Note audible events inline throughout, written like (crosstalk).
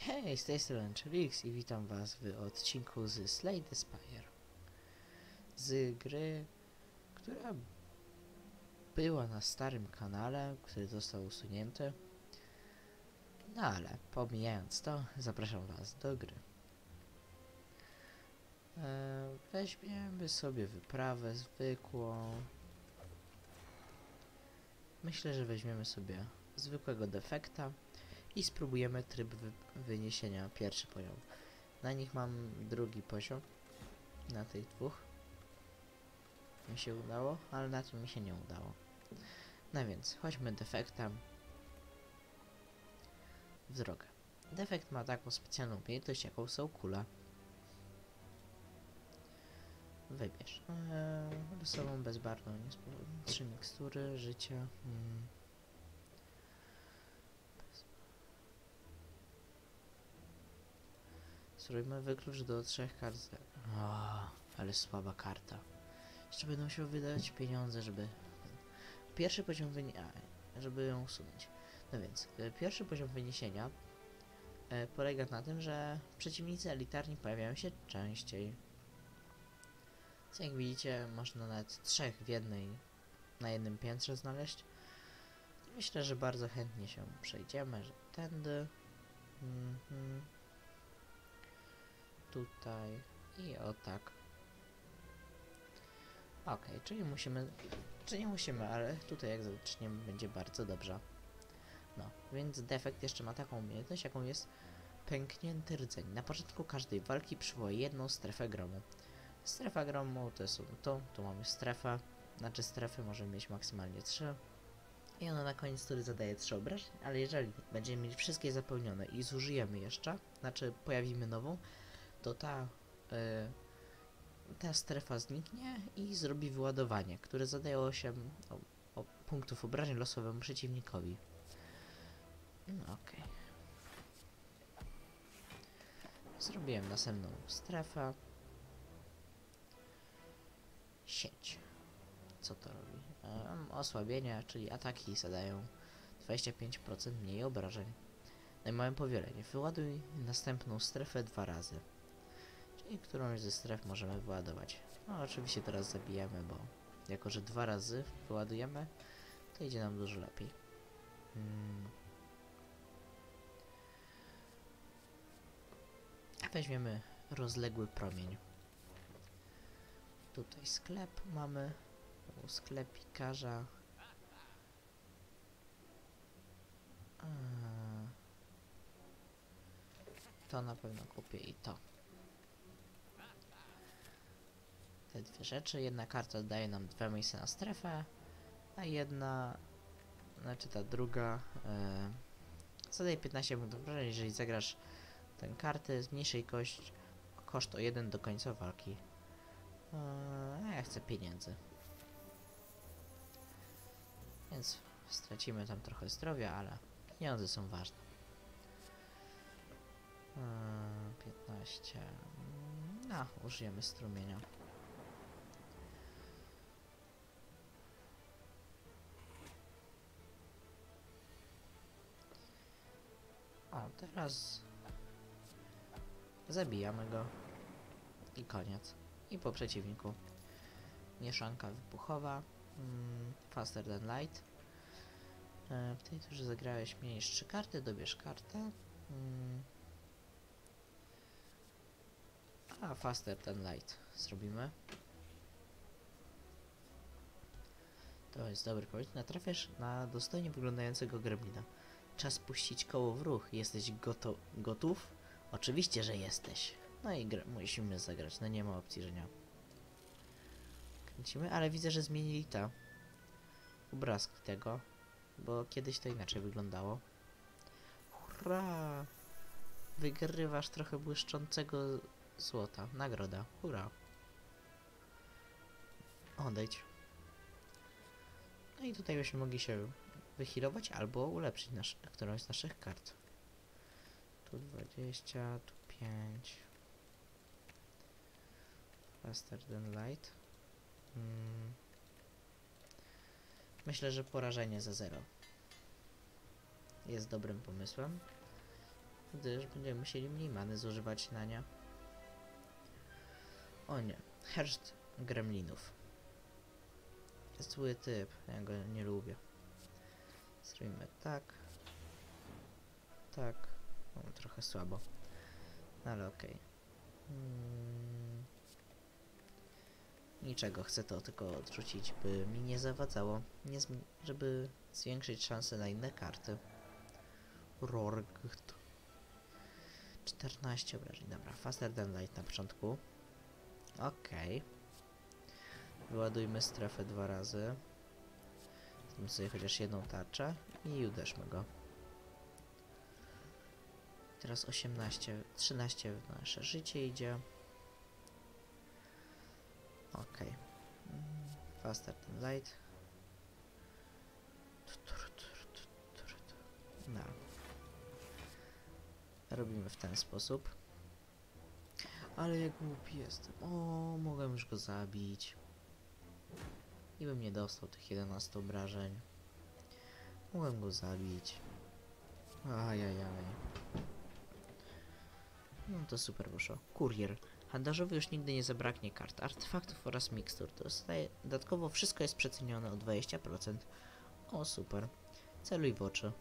Hej, z tej strony Czelix i witam was w odcinku z Slay the Spire. Z gry, która była na starym kanale, który został usunięty. No ale, pomijając to, zapraszam was do gry. E, weźmiemy sobie wyprawę zwykłą. Myślę, że weźmiemy sobie zwykłego defekta i spróbujemy tryb wy wyniesienia pierwszy poziom. Na nich mam drugi poziom. Na tych dwóch. Mi się udało, ale na tym mi się nie udało. No więc, chodźmy defektem w drogę. Defekt ma taką specjalną umiejętność, jaką są kule. Wybierz. Eee, losową bezbarwną, trzy mikstury, życia. Mm. Spróbujmy wyklucz do trzech kart. z- O, ale słaba karta. Jeszcze będę musiał wydać pieniądze, żeby... Pierwszy poziom wyni... a, żeby ją usunąć. No więc, e, pierwszy poziom wyniesienia e, polega na tym, że przeciwnicy elitarni pojawiają się częściej. Co jak widzicie, można nawet trzech w jednej, na jednym piętrze znaleźć. Myślę, że bardzo chętnie się przejdziemy, że tędy. Mhm tutaj i o tak. Okej, czyli musimy, czy nie musimy, ale tutaj jak zaczniemy będzie bardzo dobrze. No, więc defekt jeszcze ma taką umiejętność, jaką jest pęknięty rdzeń. Na początku każdej walki przywoła jedną strefę gromu. Strefa gromu to są to, tu mamy strefę, znaczy strefy możemy mieć maksymalnie 3. I ona na koniec tury zadaje 3 obrażeń, ale jeżeli będziemy mieć wszystkie zapełnione i zużyjemy jeszcze, znaczy pojawimy nową, to ta, e, ta strefa zniknie i zrobi wyładowanie, które zadaje 8 o, o punktów obrażeń losowemu przeciwnikowi. No okej. Zrobiłem następną strefę. Sieć. Co to robi? Um, osłabienia, czyli ataki zadają 25% mniej obrażeń. No i mamy powielenie. Wyładuj następną strefę dwa razy. Czyli którąś ze stref możemy wyładować. No oczywiście teraz zabijemy, bo jako, że dwa razy wyładujemy, to idzie nam dużo lepiej. Hmm. Weźmiemy rozległy promień. Tutaj sklep mamy. U sklepikarza. To na pewno kupię i to. Te dwie rzeczy. Jedna karta daje nam dwa miejsca na strefę, a jedna, znaczy ta druga, e, zadaje 15 punktów obrażeń, jeżeli zagrasz tę kartę z mniejszej kość, koszt o 1 do końca walki. E, a ja chcę pieniędzy. Więc stracimy tam trochę zdrowia, ale pieniądze są ważne. E, 15. No, użyjemy strumienia. O, teraz zabijamy go i koniec. I po przeciwniku mieszanka wybuchowa, mm, faster than light. E, w tej turze zagrałeś mniej niż 3 karty, dobierz kartę. Mm. A faster than light zrobimy. To jest dobry pomysł. Natrafiasz na dostojnie wyglądającego gremlina. Czas puścić koło w ruch. Jesteś goto gotów? Oczywiście, że jesteś. No i musimy zagrać. No nie ma opcji, że nie. Kręcimy, ale widzę, że zmienili to. Obrazki tego. Bo kiedyś to inaczej wyglądało. Hurra! Wygrywasz trochę błyszczącego złota. Nagroda. Hurra! Odejdź. No i tutaj byśmy mogli się wyhealować albo ulepszyć nasz, którąś z naszych kart. Tu 20, tu 5. Faster than light. Mm. Myślę, że porażenie za 0 jest dobrym pomysłem. gdyż będziemy musieli mniej many zużywać na nie. O nie, herszt gremlinów. Zły typ, ja go nie lubię. Zrobimy tak. Tak. O, trochę słabo. Ale okej. Mm. Niczego, chcę to tylko odrzucić, by mi nie zawadzało, nie żeby zwiększyć szanse na inne karty. Rorgt. 14 obrażeń, dobra. Faster than light na początku. Okej. Wyładujmy strefę dwa razy. Zróbmy sobie chociaż jedną tarczę i uderzmy go. Teraz 18, 13 w nasze życie idzie. Mm, Faster than light. No. Robimy w ten sposób. Ale jak głupi jestem. O, mogłem już go zabić. I bym nie dostał tych 11 obrażeń. Mogłem go zabić. Ajajaj. No to super wyszło. Kurier. Handlarzowi już nigdy nie zabraknie kart, artefaktów oraz mikstur. Dodatkowo wszystko jest przecenione o 20%. O, super. Celuj w oczy.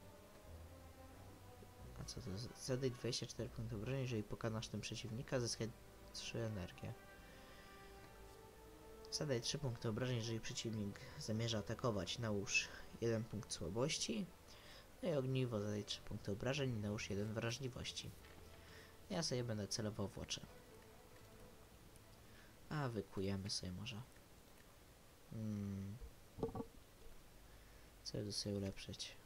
A co to jest? Zadaj 24 punkty obrażeń, jeżeli pokonasz tym przeciwnika, zyskaj 3 energię. Zadaj 3 punkty obrażeń, jeżeli przeciwnik zamierza atakować. Nałóż 1 punkt słabości. No i ogniwo zadaj 3 punkty obrażeń i nałóż 1 wrażliwości. Ja sobie będę celował w oczy. A wykujemy sobie może. Hmm. Co by sobie ulepszyć?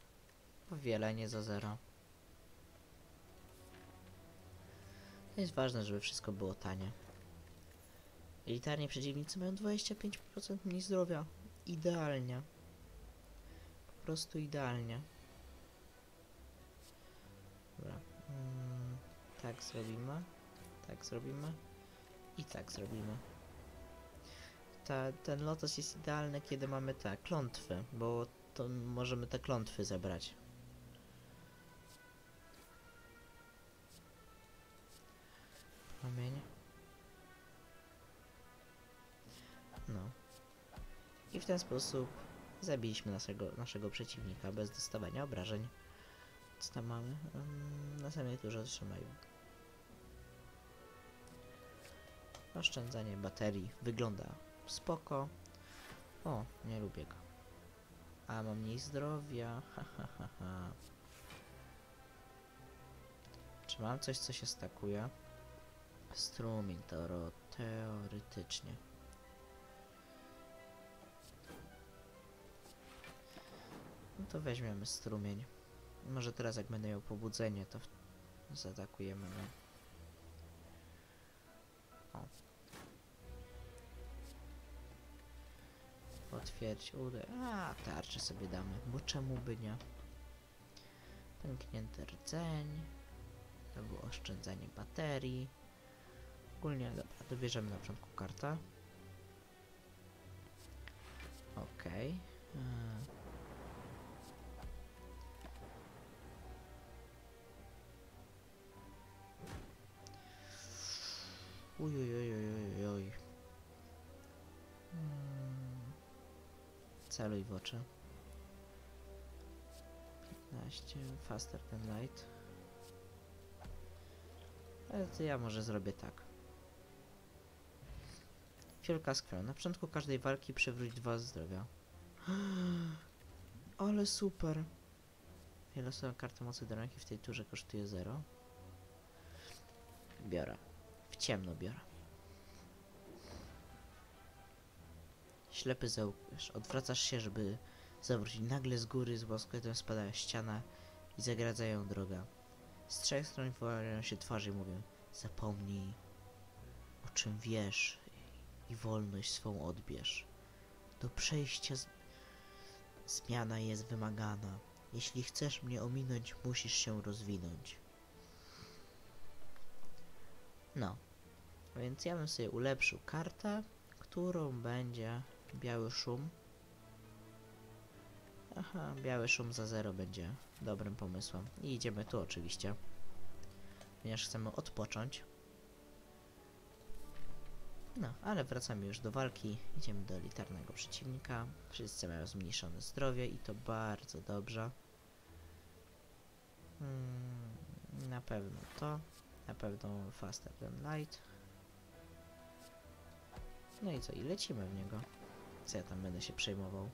Powielenie za zero. Jest ważne, żeby wszystko było tanie. Elitarni przeciwnicy mają 25% mniej zdrowia. Idealnie. Po prostu idealnie. Dobra. Mm, tak zrobimy. Tak zrobimy. I tak zrobimy. Ta, ten lotos jest idealny, kiedy mamy te klątwy, bo to możemy te klątwy zebrać. Promień. No. I w ten sposób zabiliśmy naszego, naszego przeciwnika bez dostawania obrażeń. Co tam mamy? Um, na samej turze trzymaj. Oszczędzanie baterii wygląda spoko. O, nie lubię go. A mam mniej zdrowia. (laughs) Ha, ha, ha, ha. Czy mam coś, co się stakuje? Strumień toro, teoretycznie. No to weźmiemy strumień. Może teraz jak będę miał pobudzenie, to zaatakujemy go. O. Potwierdź udę. A, tarczę sobie damy, bo czemu by nie? Pęknięty rdzeń. To było oszczędzanie baterii. Ogólnie, dobra, dobierzemy na początku kartę. Okej. Eee. Ujojojojojoj. Mm. Celuj w oczy. 15, faster than light. Ale to ja może zrobię tak. Fiolka z krwią. Na początku każdej walki przywróć 2 zdrowia. Ale super. Losowa karta mocy do ręki w tej turze kosztuje 0. Biorę. Ciemno biorę. Ślepy zaułkarz. Odwracasz się, żeby zawrócić. Nagle z góry z łoskotem spada ściana i zagradza ją droga. Z trzech stron wyławiają się twarze i mówią Zapomnij, o czym wiesz i wolność swą odbierz. Do przejścia z... zmiana jest wymagana. Jeśli chcesz mnie ominąć, musisz się rozwinąć. No, więc ja bym sobie ulepszył kartę, którą będzie biały szum. Aha, biały szum za zero będzie dobrym pomysłem. I idziemy tu oczywiście. ponieważ chcemy odpocząć. No, ale wracamy już do walki. Idziemy do elitarnego przeciwnika. Wszyscy mają zmniejszone zdrowie i to bardzo dobrze. Mm, na pewno to. Na pewno faster than light. No i co? I lecimy w niego. Co ja tam będę się przejmował?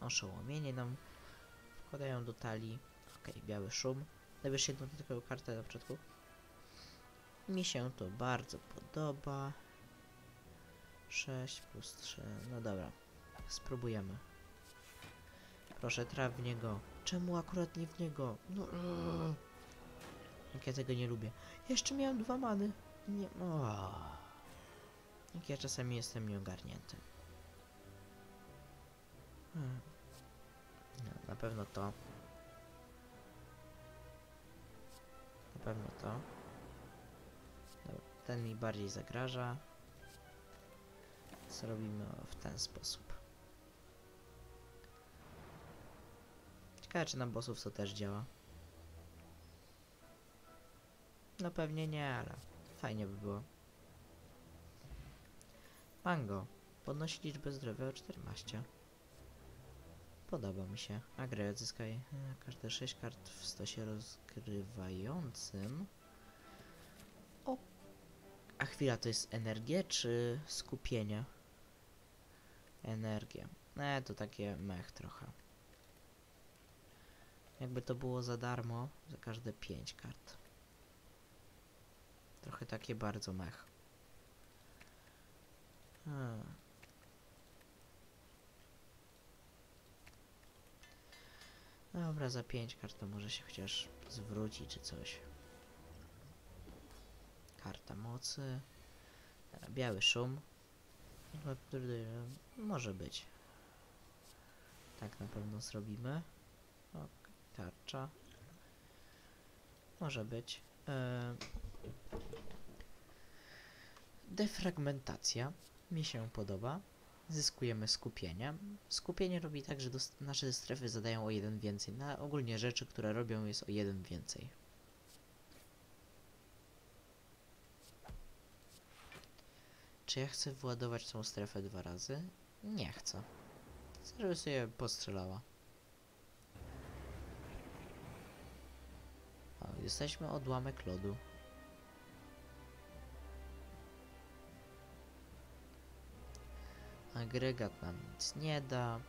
Oszołomienie nam wkładają do talii. Okej, biały szum. Dobierz jedną taką kartę na początku. Mi się to bardzo podoba. 6 plus 3. No dobra. Spróbujemy. Proszę, traf w niego. Czemu akurat nie w niego? No. eee. Jak ja tego nie lubię. Jeszcze miałem dwa many. Nie. O. Jak ja czasami jestem nieogarnięty. Hmm. No, na pewno to. Na pewno to. Ten mi bardziej zagraża. Zrobimy w ten sposób. Czy na bossów to też działa. No pewnie nie, ale fajnie by było. Mango. Podnosi liczbę zdrowia o 14. Podoba mi się. A grę odzyskaj e, każde 6 kart w stosie rozgrywającym. O. A chwila, to jest energia czy skupienie? Energia. E, to takie mech trochę. Jakby to było za darmo, za każde 5 kart. Trochę takie bardzo mech. Hmm. Dobra, za 5 kart to może się chociaż zwróci czy coś. Karta mocy. Biały szum. No, może być. Tak na pewno zrobimy. Tarcza. Może być. E, defragmentacja. Mi się podoba. Zyskujemy skupienie. Skupienie robi tak, że nasze strefy zadają o jeden więcej. Na ogólnie rzeczy, które robią jest o jeden więcej. Czy ja chcę władować tą strefę dwa razy? Nie chcę. Chcę, żeby sobie postrzelała. Jesteśmy odłamek lodu. Agregat nam nic nie da.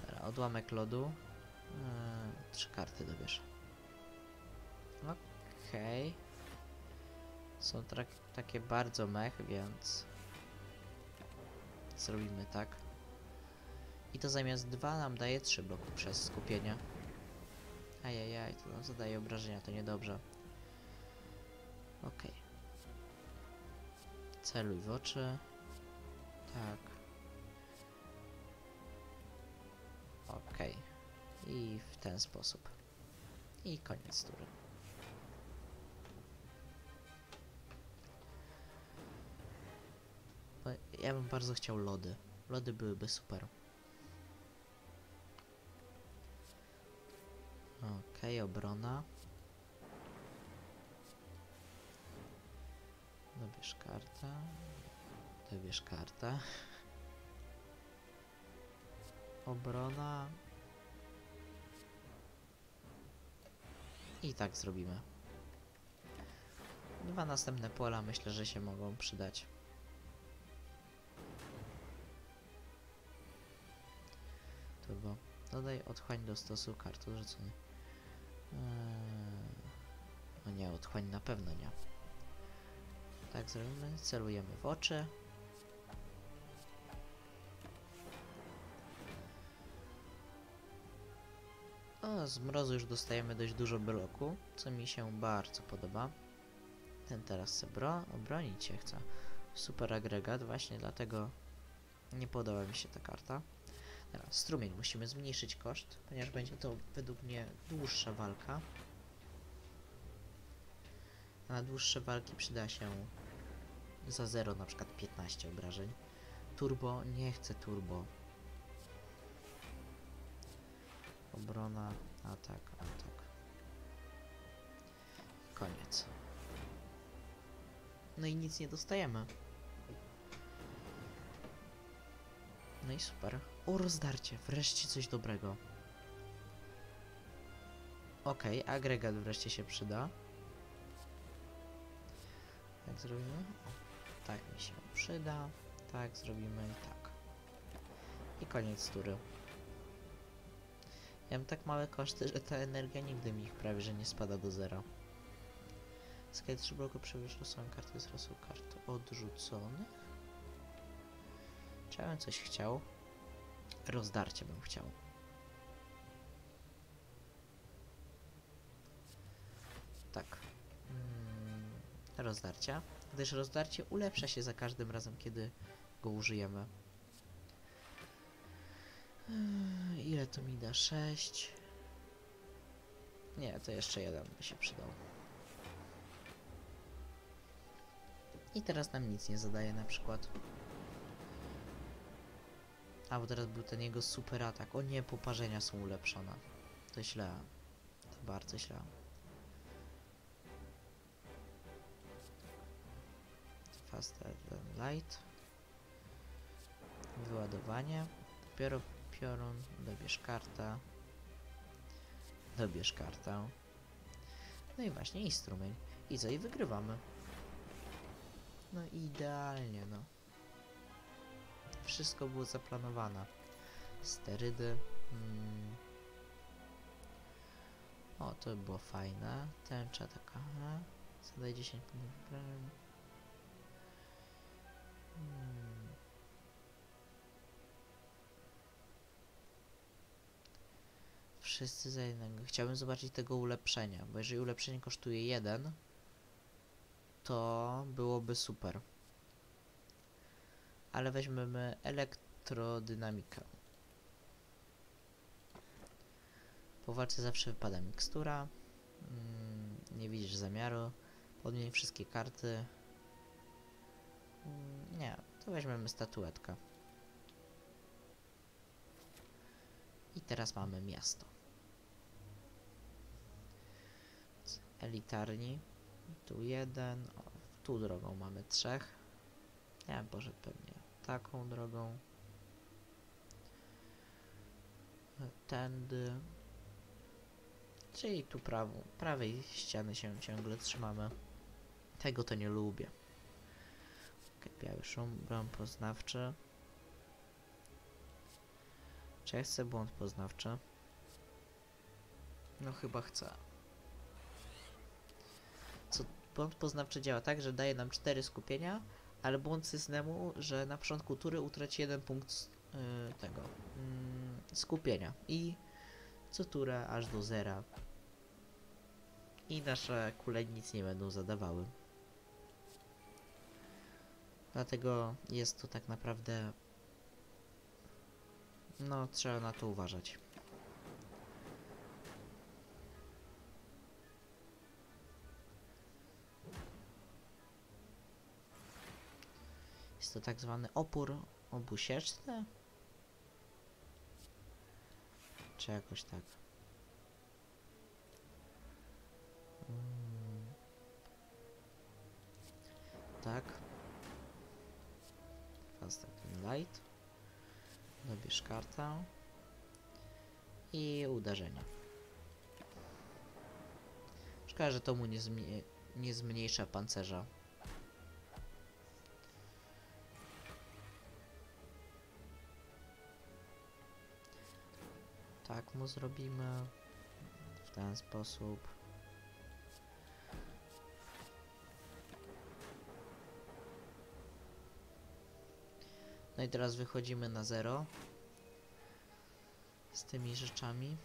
Dobra, odłamek lodu. Eee, trzy karty dobierz. Okej. Są trak- takie bardzo mech, więc zrobimy tak. I to zamiast dwa nam daje trzy bloku przez skupienie. Ajajaj, to nam zadaje obrażenia, to niedobrze. Okej. Celuj w oczy. Tak. Okej. I w ten sposób. I koniec tury. Bo Ja bym bardzo chciał lody. Lody byłyby super. Okej, obrona. Dobierz kartę. Dobierz kartę. Obrona. I tak zrobimy. Dwa następne pola myślę, że się mogą przydać. Turbo. Dodaj otchłań do stosu kart odrzucony. No nie, otchłań na pewno nie. Tak zrobimy. Celujemy w oczy. O, z mrozu już dostajemy dość dużo bloku, co mi się bardzo podoba. Ten teraz se bro obronić się chce. Super agregat, właśnie dlatego nie podoba mi się ta karta. Teraz strumień musimy zmniejszyć koszt, ponieważ będzie to według mnie dłuższa walka. A na dłuższe walki przyda się za 0 na przykład 15 obrażeń. turbo, nie chcę turbo. Obrona, atak, atak. Koniec. No i nic nie dostajemy. No i super. O, rozdarcie. Wreszcie coś dobrego. Okej, agregat wreszcie się przyda. Jak zrobimy? Tak mi się przyda. Tak zrobimy i tak. I koniec tury. Ja mam tak małe koszty, że ta energia nigdy mi ich prawie że nie spada do zera. Skate 3 bloku przewyż losową kartę z losu kart odrzuconych. Czy ja bym coś chciał? Rozdarcie bym chciał. Tak. Mm, rozdarcia. Gdyż rozdarcie ulepsza się za każdym razem, kiedy go użyjemy. Yy, Ile to mi da? 6. Nie, to jeszcze jeden by się przydał. I teraz nam nic nie zadaje na przykład. A, bo teraz był ten jego super atak. O nie, poparzenia są ulepszone. To źle. To bardzo źle. Faster than light. Wyładowanie. Dopiero piorun. Dobierz karta. Dobierz kartę. No i właśnie i strumień. I co? I wygrywamy. No idealnie, no. Wszystko było zaplanowane. Sterydy. Mm. O, to by było fajne. Tęcza taka. Zadaj 10 punktów. Mm. Wszyscy za jednego. Chciałbym zobaczyć tego ulepszenia, bo jeżeli ulepszenie kosztuje 1, to byłoby super. Ale weźmiemy elektrodynamikę. Po walce zawsze wypada mikstura. Mm, nie widzisz zamiaru. Podmień wszystkie karty. Mm, nie, to weźmiemy statuetkę. I teraz mamy miasto. Elitarni. Tu jeden. O, tu drogą mamy trzech. Bym poszedł pewnie taką drogą. Tędy. Czyli tu prawą, prawej ściany się ciągle trzymamy. Tego to nie lubię. Okay, biały szum, błąd poznawczy. Czy ja chcę błąd poznawczy? No chyba chcę. Co błąd poznawczy działa tak, że daje nam 4 skupienia, ale błąd systemu, że na początku tury utraci jeden punkt yy, tego yy, skupienia i co turę aż do zera. I nasze kule nic nie będą zadawały. Dlatego jest to tak naprawdę. No, trzeba na to uważać. Jest to tak zwany opór obusieczny? Czy jakoś tak? Mm. Tak. Fast Light. Dobierz kartę. I uderzenie. Szkoda, że to mu nie, nie zmniejsza pancerza. Mu zrobimy. W ten sposób. No i teraz wychodzimy na zero. Z tymi rzeczami.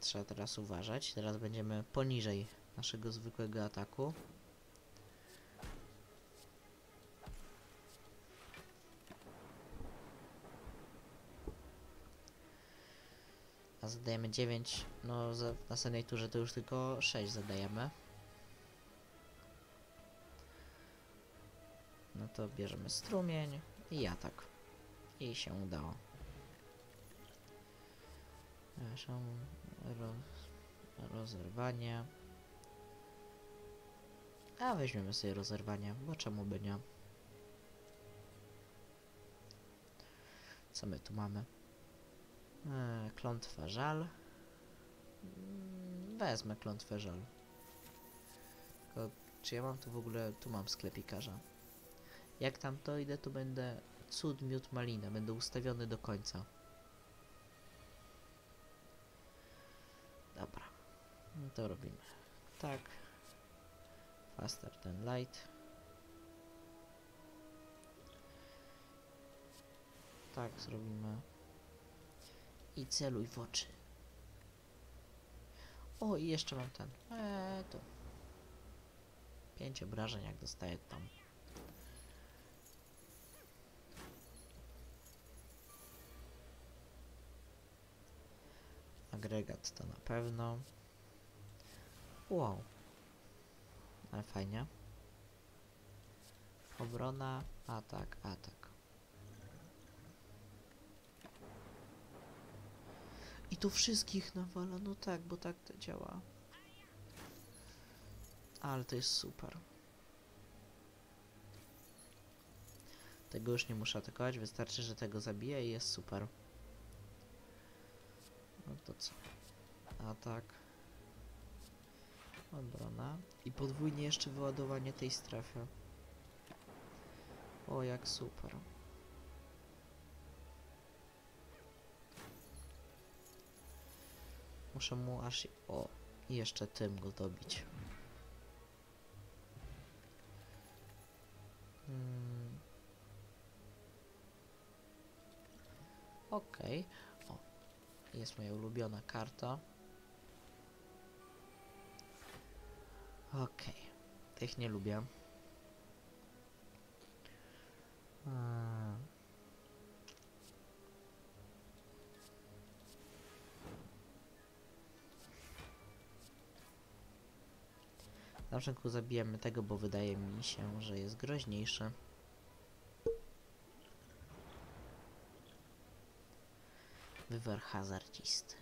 Trzeba teraz uważać. Teraz będziemy poniżej naszego zwykłego ataku. Zadajemy 9. No za, w następnej turze to już tylko 6 zadajemy. No to bierzemy strumień i atak. I się udało. Przepraszam, roz, rozerwanie. A weźmiemy sobie rozerwanie, bo czemu by nie? Co my tu mamy? E, klątwa żal. Mm, Wezmę klątwę żal. Tylko, czy ja mam tu w ogóle... Tu mam sklepikarza. Jak tam to idę, to będę cud, miód, malina. Będę ustawiony do końca. Dobra. No to robimy. Tak. Faster than light. Tak zrobimy. I celuj w oczy. O, i jeszcze mam ten. Eee, to. Pięć obrażeń, jak dostaję tam. Agregat to na pewno. Wow. Ale fajnie. Obrona, atak, atak. I tu wszystkich nawala, no tak, bo tak to działa. Ale to jest super. Tego już nie muszę atakować, wystarczy, że tego zabiję i jest super. No to co? Atak. Obrona. I podwójnie jeszcze wyładowanie tej strefy. O, jak super. Muszę mu aż... O, jeszcze tym go dobić. Hmm. Okej. O, jest moja ulubiona karta. Okej. Tych nie lubię. A. Na początku zabijemy tego, bo wydaje mi się, że jest groźniejszy. Wywar hazardzisty.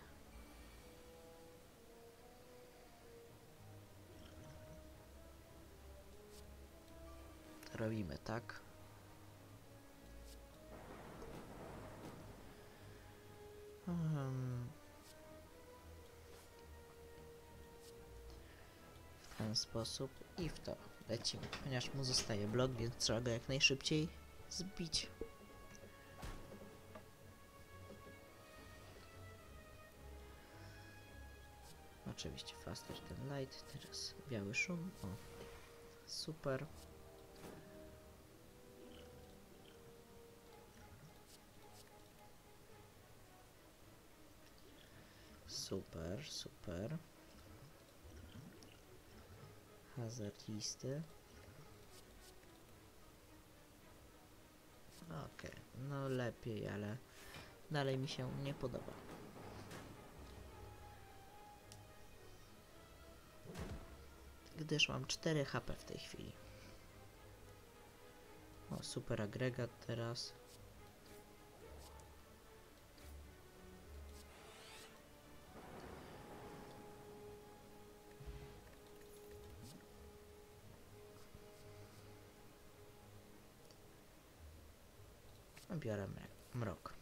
Robimy tak. Um, w ten sposób i w to lecimy. Ponieważ mu zostaje blok, więc trzeba go jak najszybciej zbić. Oczywiście faster ten light, teraz biały szum. O, super. Super, super. Hazardisty. Okej, no lepiej, ale dalej mi się nie podoba. Gdyż mam 4 HP w tej chwili. O, super agregat teraz. Biorę mrok-.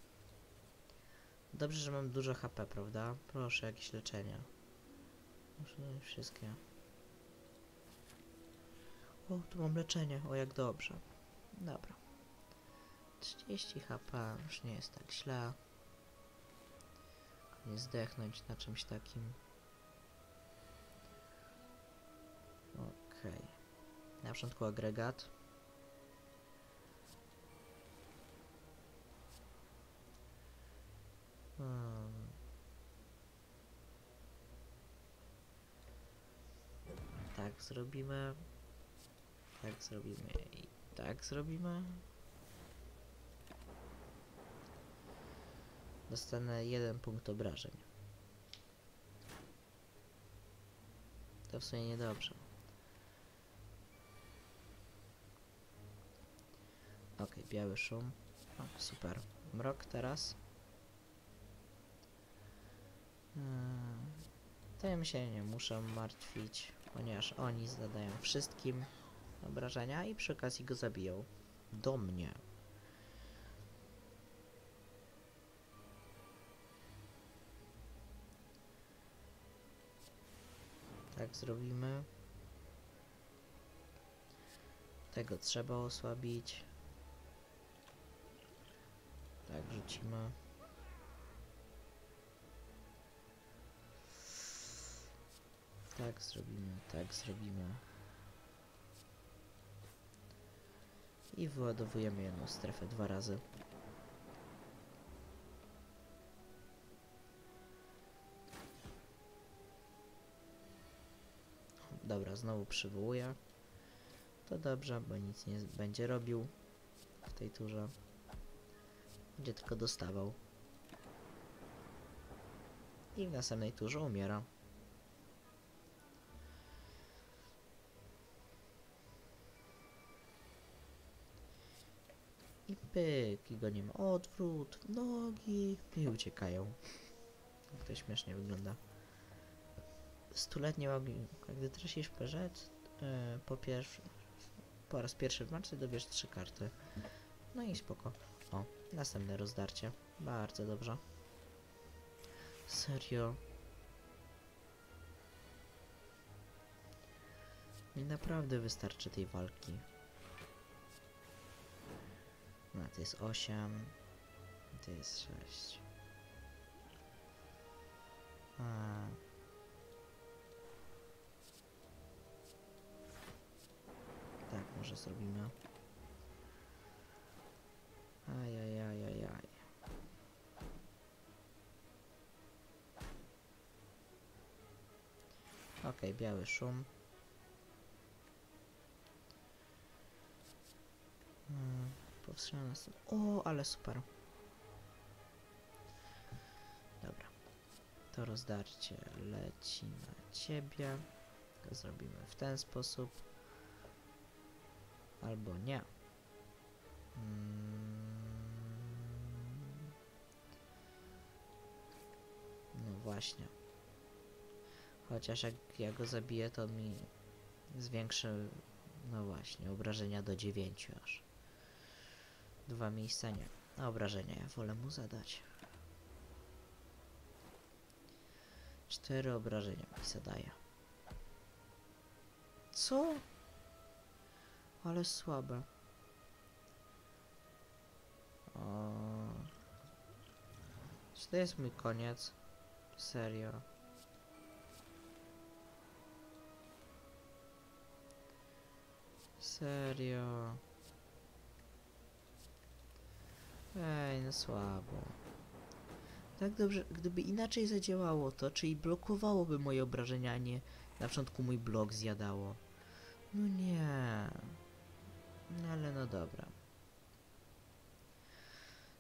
Dobrze, że mam dużo HP, prawda? Proszę, jakieś leczenie. Muszę wszystkie. O, tu mam leczenie. O, jak dobrze. Dobra. 30 HP, już nie jest tak źle. Nie zdechnąć na czymś takim. Okej. Na początku agregat. Hmm. Tak zrobimy. Tak zrobimy i tak zrobimy. Dostanę jeden punkt obrażeń. To w sumie niedobrze. Ok, biały szum. O, super. mrok teraz. Hmm. Tym się nie muszę martwić, ponieważ oni zadają wszystkim obrażenia i przy okazji go zabiją. Do mnie. Tak zrobimy. Tego trzeba osłabić. Tak, rzucimy. Tak zrobimy, tak zrobimy. I wyładowujemy jedną strefę dwa razy. Dobra, znowu przywołuję. To dobrze, bo nic nie będzie robił w tej turze. Będzie tylko dostawał. I w następnej turze umiera. Pyk, i go nie ma. Odwrót, nogi i uciekają. To śmiesznie wygląda. Stuletnie łogi. Gdy tracisz perzet, yy, po pierwszy, po raz pierwszy w marcu dobierz trzy karty. No i spoko. O, następne rozdarcie. Bardzo dobrze. Serio. Mi naprawdę wystarczy tej walki. No, to jest 8. To jest 6. A. Tak, może zrobimy. Ajajajajaj. Okej, biały szum. Powstrzymam nas. O, ale super. Dobra. To rozdarcie leci na ciebie. To zrobimy w ten sposób. Albo nie. Mm. No właśnie. Chociaż jak ja go zabiję, to mi zwiększy, no właśnie, obrażenia do 9 aż. Dwa miejsca nie. A obrażenia ja wolę mu zadać. Cztery obrażenia mi zadaje. Co? Ale słabe. O. Czy to jest mój koniec? Serio. Serio. Ej, no słabo. Tak dobrze, gdyby inaczej zadziałało to, czyli blokowałoby moje obrażenia, a nie na początku mój blok zjadało. No nie. No ale no dobra.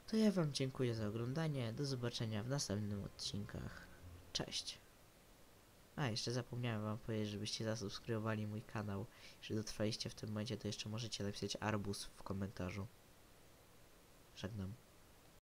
To ja wam dziękuję za oglądanie. Do zobaczenia w następnym odcinkach. Cześć. A, jeszcze zapomniałem wam powiedzieć, żebyście zasubskrybowali mój kanał. Jeśli dotrwaliście w tym momencie, to jeszcze możecie napisać arbus w komentarzu. Żegnam.